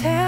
tell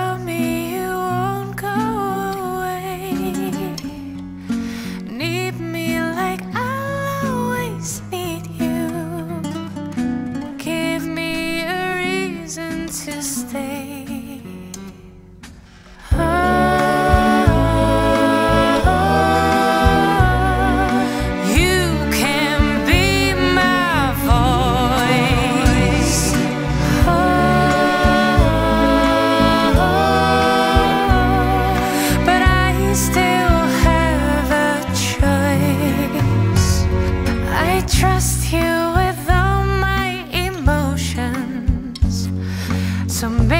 to